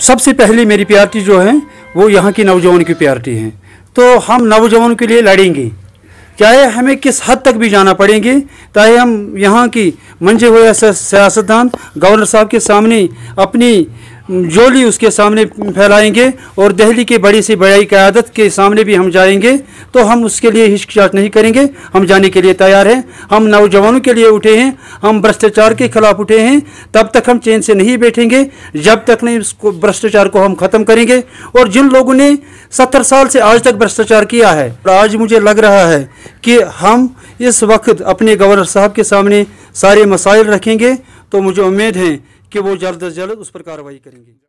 सबसे पहले मेरी प्यारिटी जो है, वो यहाँ की नौजवान की प्यारिटी है। तो हम नौजवानों के लिए लड़ेंगे। चाहे हमें किस हद तक भी जाना पड़ेंगे, चाहे हम यहाँ की मंजे हुए सियासतदान, गवर्नर साहब के सामने अपनी जोली उसके सामने फैलाएँगे और दिल्ली के बड़ी से बड़ी क्यादत के सामने भी हम जाएँगे तो हम उसके लिए हिचकिचाट नहीं करेंगे। हम जाने के लिए तैयार हैं। हम नौजवानों के लिए उठे हैं। हम भ्रष्टाचार के खिलाफ उठे हैं। तब तक हम चैन से नहीं बैठेंगे। जब तक नहीं उसको, भ्रष्टाचार को हम ख़त्म करेंगे। और जिन लोगों ने सत्तर साल से आज तक भ्रष्टाचार किया है आज मुझे लग रहा है कि हम इस वक्त अपने गवर्नर साहब के सामने सारे मसाइल रखेंगे। तो मुझे उम्मीद है कि वो जल्द अज जल्द उस पर कार्रवाई करेंगे।